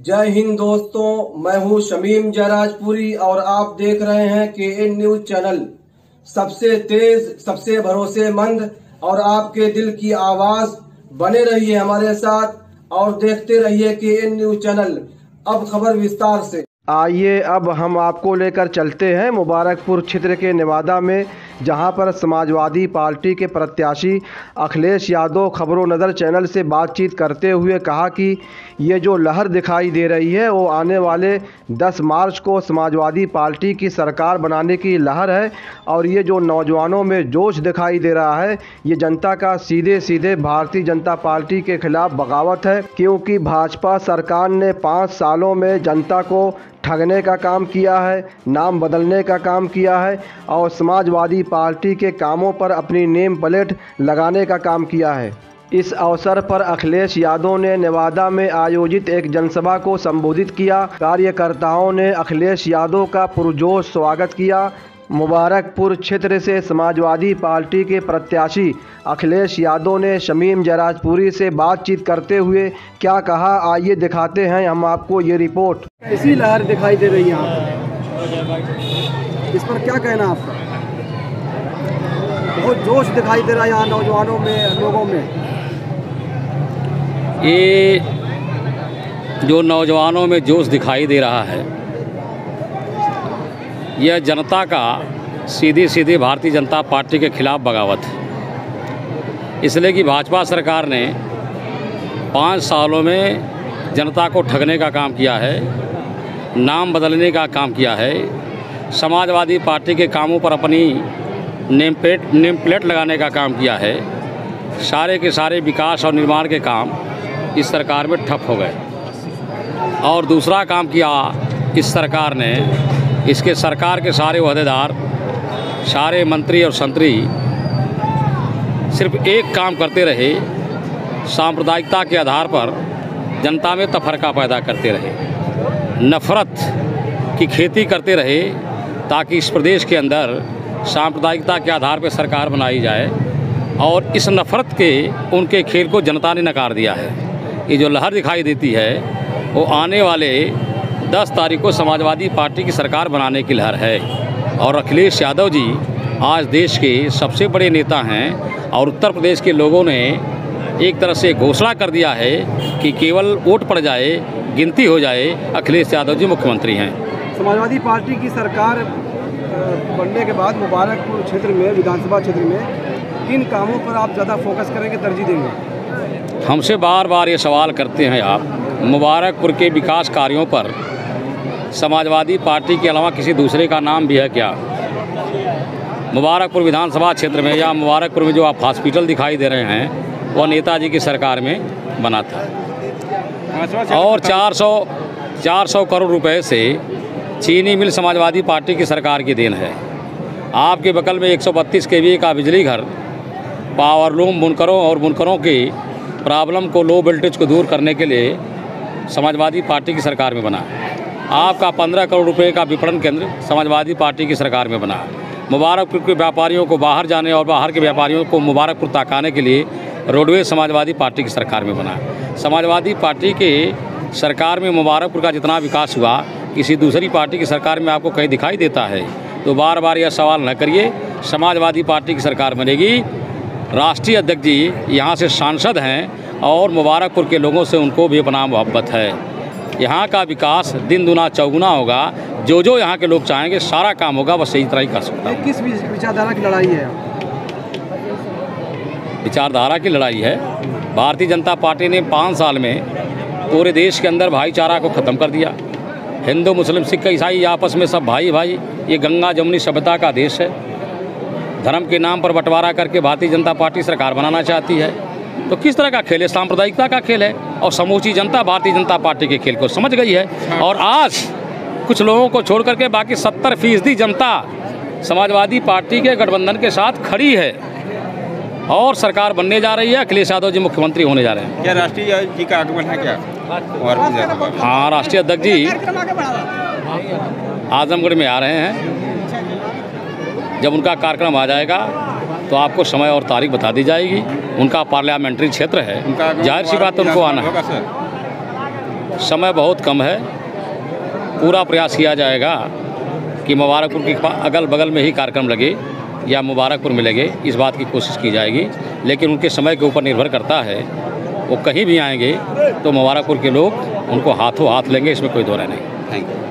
जय हिंद दोस्तों, मैं हूँ शमीम जयराजपुरी और आप देख रहे हैं के एन न्यूज़ चैनल सबसे तेज, सबसे भरोसेमंद और आपके दिल की आवाज़ बने रहिए हमारे साथ और देखते रहिए के एन न्यूज़ चैनल अब खबर विस्तार से। आइए, अब हम आपको लेकर चलते हैं मुबारकपुर क्षेत्र के निवादा में। जहाँ पर समाजवादी पार्टी के प्रत्याशी अखिलेश यादव खबरों नज़र चैनल से बातचीत करते हुए कहा कि ये जो लहर दिखाई दे रही है, वो आने वाले 10 मार्च को समाजवादी पार्टी की सरकार बनाने की लहर है और ये जो नौजवानों में जोश दिखाई दे रहा है, ये जनता का सीधे सीधे भारतीय जनता पार्टी के खिलाफ बगावत है, क्योंकि भाजपा सरकार ने पाँच सालों में जनता को ठगने का काम किया है, नाम बदलने का काम किया है और समाजवादी पार्टी के कामों पर अपनी नेम प्लेट लगाने का काम किया है। इस अवसर पर अखिलेश यादव ने नेवादा में आयोजित एक जनसभा को संबोधित किया। कार्यकर्ताओं ने अखिलेश यादव का पुरजोश स्वागत किया। मुबारकपुर क्षेत्र से समाजवादी पार्टी के प्रत्याशी अखिलेश यादव ने शमीम जराजपुरी से बातचीत करते हुए क्या कहा? आइए दिखाते हैं हम आपको ये रिपोर्ट। ऐसी लहर दिखाई दे रही है यहाँ इस पर क्या कहना आपका? बहुत जोश दिखाई दे रहा है यहाँ नौजवानों में लोगों में। ये जो नौजवानों में जोश दिखाई दे रहा है यह जनता का सीधी सीधी भारतीय जनता पार्टी के खिलाफ बगावत। है इसलिए कि भाजपा सरकार ने पाँच सालों में जनता को ठगने का काम किया है, नाम बदलने का काम किया है, समाजवादी पार्टी के कामों पर अपनी नेम प्लेट नेम प्लेट लगाने का काम किया है, सारे के सारे विकास और निर्माण के काम इस सरकार में ठप हो गए। और दूसरा काम किया इस सरकार ने इसके सरकार के सारे अहदेदार सारे मंत्री और संतरी सिर्फ़ एक काम करते रहे, सांप्रदायिकता के आधार पर जनता में तफरका पैदा करते रहे, नफ़रत की खेती करते रहे, ताकि इस प्रदेश के अंदर सांप्रदायिकता के आधार पर सरकार बनाई जाए और इस नफ़रत के, उनके खेल को जनता ने नकार दिया है। ये जो लहर दिखाई देती है, वो आने वाले 10 तारीख को समाजवादी पार्टी की सरकार बनाने की लहर है। और अखिलेश यादव जी आज देश के सबसे बड़े नेता हैं और उत्तर प्रदेश के लोगों ने एक तरह से घोषणा कर दिया है कि केवल वोट पड़ जाए गिनती हो जाए अखिलेश यादव जी मुख्यमंत्री हैं। समाजवादी पार्टी की सरकार बनने के बाद मुबारकपुर क्षेत्र में विधानसभा क्षेत्र में किन कामों पर आप ज़्यादा फोकस करेंगे तरजीह देंगे? हमसे बार बार ये सवाल करते हैं आप मुबारकपुर के विकास कार्यों पर समाजवादी पार्टी के अलावा किसी दूसरे का नाम भी है क्या? मुबारकपुर विधानसभा क्षेत्र में या मुबारकपुर में जो आप हॉस्पिटल दिखाई दे रहे हैं, वह नेताजी की सरकार में बना था। और 400 400 करोड़ रुपए से चीनी मिल समाजवादी पार्टी की सरकार की देन है। आपके बगल में 132 के का बिजली घर पावरलूम बुनकरों और बुनकरों की प्रॉब्लम को लो वोल्टेज को दूर करने के लिए समाजवादी पार्टी की सरकार में बना। आपका पंद्रह करोड़ रुपए का विपणन केंद्र समाजवादी पार्टी की सरकार में बना। मुबारकपुर के व्यापारियों को बाहर जाने और बाहर के व्यापारियों को मुबारकपुर तकाने के लिए रोडवेज़ समाजवादी पार्टी की सरकार में बना। समाजवादी पार्टी के सरकार में मुबारकपुर का जितना विकास हुआ, किसी दूसरी पार्टी की सरकार में आपको कहीं दिखाई देता है तो बार बार यह सवाल न करिए, समाजवादी पार्टी की सरकार बनेगी। राष्ट्रीय अध्यक्ष जी यहाँ से सांसद हैं और मुबारकपुर के लोगों से उनको भी अपना मोहब्बत है। यहाँ का विकास दिन दुना चौगुना होगा। जो जो यहाँ के लोग चाहेंगे सारा काम होगा बस सही तरह ही कर सकता ये किस विचारधारा की लड़ाई है? विचारधारा की लड़ाई है। भारतीय जनता पार्टी ने पाँच साल में पूरे देश के अंदर भाईचारा को ख़त्म कर दिया। हिंदू मुस्लिम सिख ईसाई आपस में सब भाई भाई ये गंगा जमुनी सभ्यता का देश है। धर्म के नाम पर बंटवारा करके भारतीय जनता पार्टी सरकार बनाना चाहती है। तो किस तरह का खेल है? सांप्रदायिकता का खेल है और समूची जनता भारतीय जनता पार्टी के खेल को समझ गई है। और आज कुछ लोगों को छोड़ करके बाकी सत्तर फ़ीसदी जनता समाजवादी पार्टी के गठबंधन के साथ खड़ी है और सरकार बनने जा रही है। अखिलेश यादव जी मुख्यमंत्री होने जा रहे हैं। क्या राष्ट्रीय जी का आगमन है क्या? हाँ। राष्ट्रीय अध्यक्ष जी। आजमगढ़ में आ रहे हैं। जब उनका कार्यक्रम आ जाएगा तो आपको समय और तारीख बता दी जाएगी। उनका पार्लियामेंट्री क्षेत्र है। ज़ाहिर सी बात उनको आना है। समय बहुत कम है। पूरा प्रयास किया जाएगा कि मुबारकपुर के अगल बगल में ही कार्यक्रम लगे या मुबारकपुर में लगे इस बात की कोशिश की जाएगी। लेकिन उनके समय के ऊपर निर्भर करता है। वो कहीं भी आएँगे तो मुबारकपुर के लोग उनको हाथों हाथ लेंगे इसमें कोई दौरा नहीं। Thank you